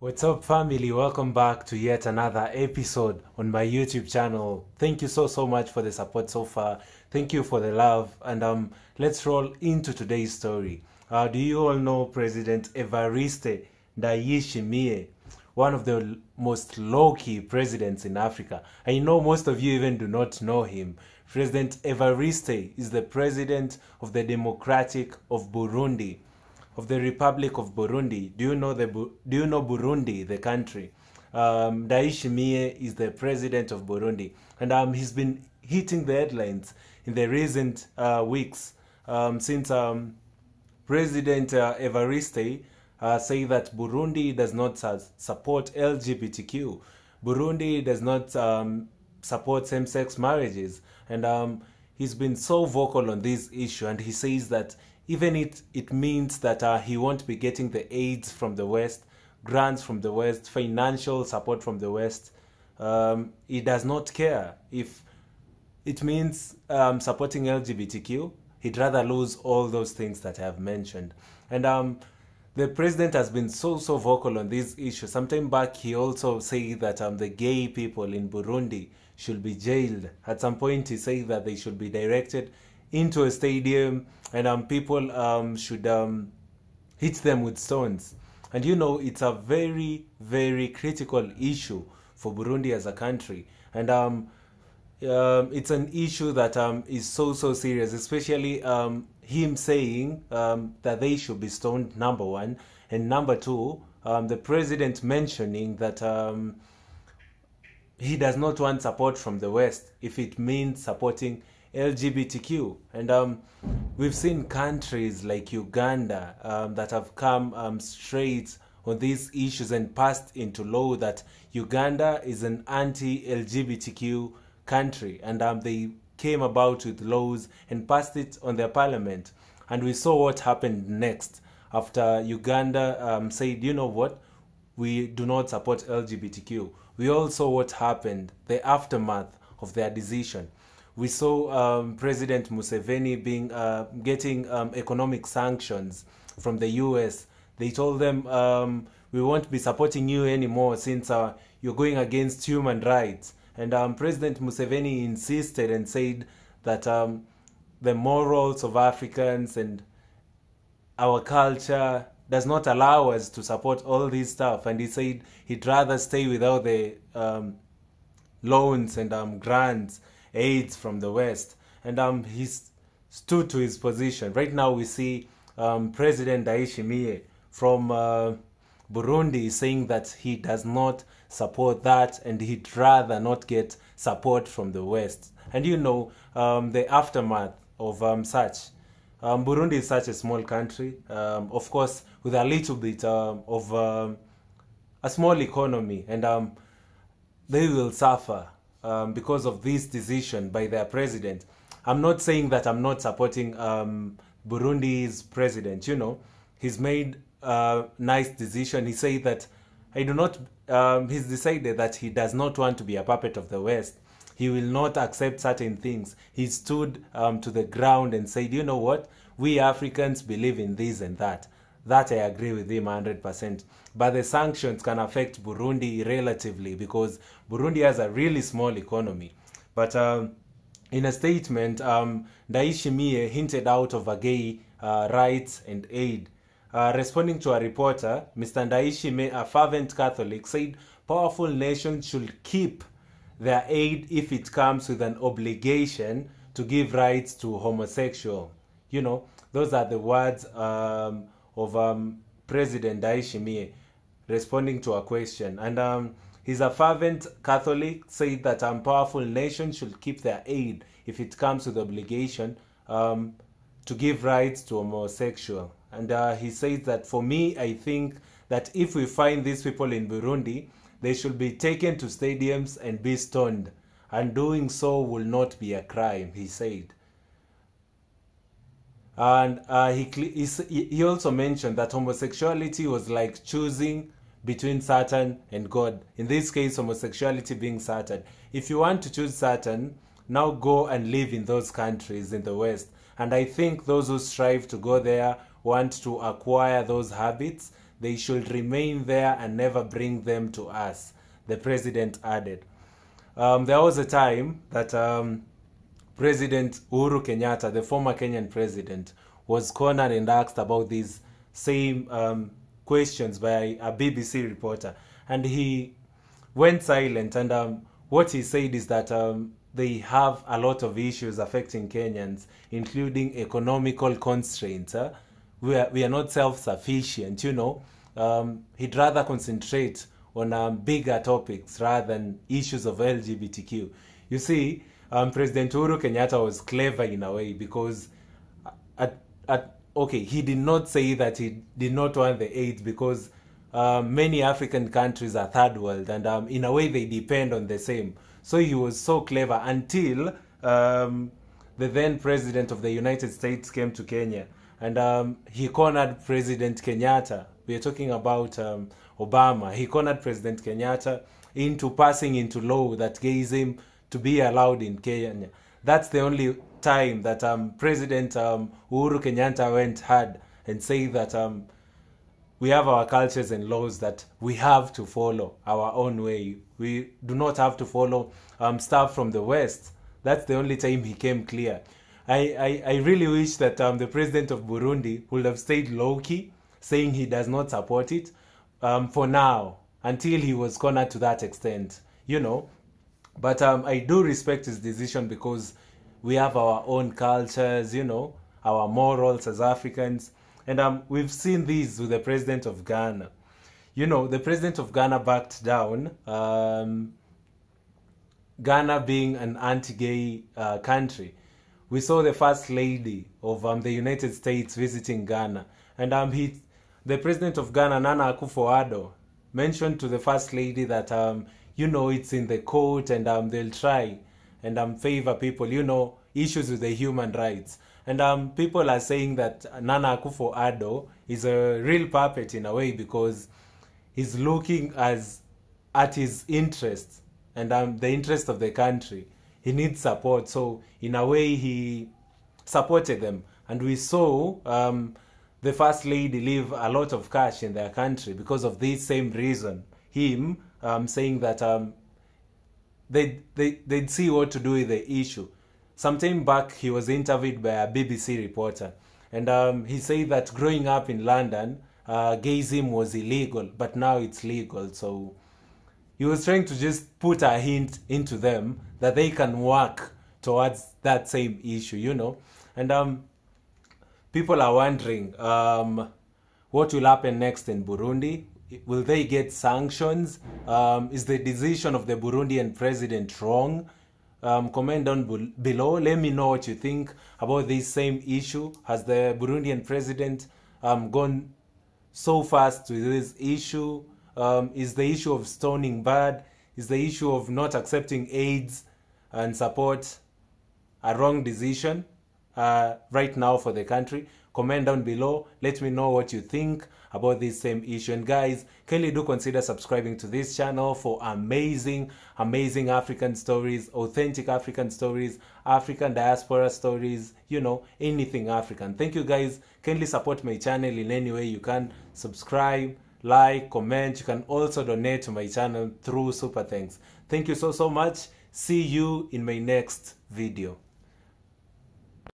What's up, family? Welcome back to yet another episode on my YouTube channel. Thank you so so much for the support so far. Thank you for the love, and um, let's roll into today's story. Uh, do you all know President Evariste Ndayishimiye, one of the most low-key presidents in Africa? I know most of you even do not know him. President Evariste is the president of the Democratic of Burundi of the Republic of Burundi. Do you know the Do you know Burundi, the country? Um, Ndayishimiye is the president of Burundi, and um, he's been hitting the headlines in the recent uh, weeks um, since um, President uh, Evariste uh, say that Burundi does not support LGBTQ. Burundi does not um, support same-sex marriages, and um, he's been so vocal on this issue. And he says that even it it means that uh, he won't be getting the aids from the West, grants from the West, financial support from the West. Um, he does not care if it means um, supporting LGBTQ. He'd rather lose all those things that I have mentioned. And um, the president has been so so vocal on this issue. Sometime back, he also said that um, the gay people in Burundi should be jailed. At some point, he said that they should be directed into a stadium and um, people um, should um, hit them with stones. And you know, it's a very, very critical issue for Burundi as a country. And um, um, it's an issue that um, is so, so serious, especially um, him saying um, that they should be stoned, number one. And number two, um, the president mentioning that um, he does not want support from the West if it means supporting LGBTQ. And um, we've seen countries like Uganda um, that have come um, straight on these issues and passed into law that Uganda is an anti LGBTQ country. And um, they came about with laws and passed it on their parliament. And we saw what happened next after Uganda um, said, you know what? We do not support LGBTQ. We all saw what happened, the aftermath of their decision we saw um, President Museveni being uh, getting um, economic sanctions from the U.S. They told them um, we won't be supporting you anymore since uh, you're going against human rights. And um, President Museveni insisted and said that um, the morals of Africans and our culture does not allow us to support all this stuff. And he said he'd rather stay without the um, loans and grants aids from the West, and um, he stood to his position. Right now, we see um, President Ndayishimiye from uh, Burundi saying that he does not support that, and he'd rather not get support from the West. And you know um, the aftermath of um, such. Um, Burundi is such a small country, um, of course, with a little bit um, of um, a small economy, and they will suffer um, because of this decision by their president. I'm not saying that I'm not supporting um, Burundi's president. You know, he's made a nice decision. He said that I do not. Um, he's decided that he does not want to be a puppet of the West. He will not accept certain things. He stood um, to the ground and said, "You know what? We Africans believe in this and that." That I agree with him 100%. But the sanctions can affect Burundi relatively because Burundi has a really small economy. But um, in a statement, um, Ndayishimiye hinted out of gay uh, rights and aid. Uh, responding to a reporter, Mr. Ndayishimiye, a fervent Catholic, said powerful nations should keep their aid if it comes with an obligation to give rights to homosexual. You know, those are the words um, of um, President Ndayishimiye responding to a question. And um, he's a fervent Catholic, said that um, powerful nations should keep their aid if it comes with obligation um, to give rights to homosexual. And uh, he says that for me, I think that if we find these people in Burundi, they should be taken to stadiums and be stoned. And doing so will not be a crime, he said. And uh, he, he also mentioned that homosexuality was like choosing between Satan and God. In this case, homosexuality being Satan. If you want to choose Satan, now go and live in those countries in the West. And I think those who strive to go there want to acquire those habits they should remain there and never bring them to us, the president added. Um, there was a time that um, President Uhuru Kenyatta, the former Kenyan president, was cornered and asked about these same um, questions by a BBC reporter, and he went silent. And um, what he said is that um, they have a lot of issues affecting Kenyans, including economical constraints. We, are, we are not self sufficient, you know. Um, he'd rather concentrate on um, bigger topics rather than issues of LGBTQ. You see, um, President Uhuru Kenyatta was clever in a way because, at, at, okay, he did not say that he did not want the AIDS because um, many African countries are third world and um, in a way they depend on the same. So he was so clever until um, the then president of the United States came to Kenya and um, he cornered President Kenyatta. We are talking about um, Obama. He cornered President Kenyatta into passing into law that gives him to be allowed in Kenya. That's the only time that um, President um, Uhuru Kenyatta went hard and said that um, we have our cultures and laws that we have to follow our own way. We do not have to follow um, stuff from the West. That's the only time he came clear. I, I, I really wish that um, the president of Burundi would have stayed low key, saying he does not support it um, for now until he was cornered to that extent, you know. But um, I do respect his decision because we have our own cultures, you know, our morals as Africans. And um, we've seen these with the president of Ghana. You know, the president of Ghana backed down, um, Ghana being an anti gay uh, country. We saw the first lady of um, the United States visiting Ghana. And um, he, the president of Ghana, Nana Akufo-Addo, mentioned to the first lady that, um, you know, it's in the court and um, they'll try and um, favor people, you know, issues with the human rights. And um, people are saying that Nana Akufo-Addo is a real puppet in a way because he's looking as at his interests and um, the interest of the country. He needs support. So in a way, he supported them. And we saw um, the first lady leave a lot of cash in their country because of this same reason. Him um, saying that um, they, they, they'd see what to do with the issue. Sometime back, he was interviewed by a BBC reporter. And um, he said that growing up in London, uh, gayism was illegal, but now it's legal. So he was trying to just put a hint into them that they can work towards that same issue, you know. And um, people are wondering um, what will happen next in Burundi. Will they get sanctions? Um, is the decision of the Burundian president wrong? Um, comment down below. Let me know what you think about this same issue. Has the Burundian president um, gone so fast with this issue? Um, is the issue of stoning bad? Is the issue of not accepting AIDS and support a wrong decision uh, right now for the country? Comment down below. Let me know what you think about this same issue. And guys, kindly do consider subscribing to this channel for amazing, amazing African stories, authentic African stories, African diaspora stories, you know, anything African. Thank you guys. Kindly support my channel in any way you can. Subscribe, like, comment. You can also donate to my channel through Super Thanks. Thank you so, so much. See you in my next video.